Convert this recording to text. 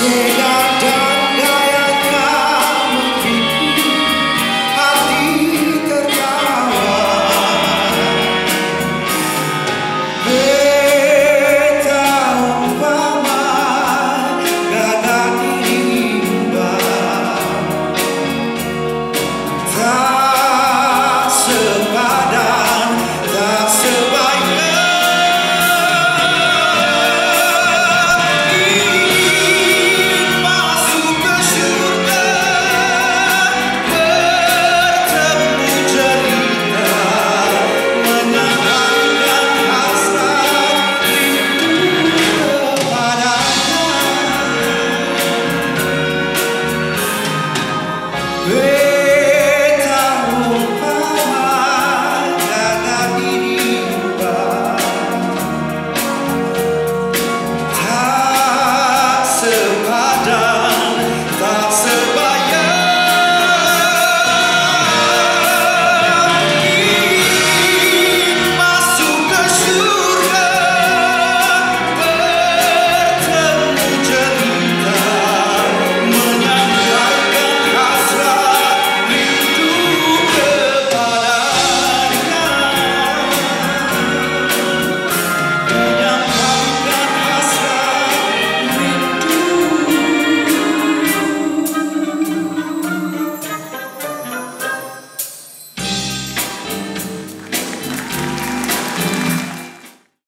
say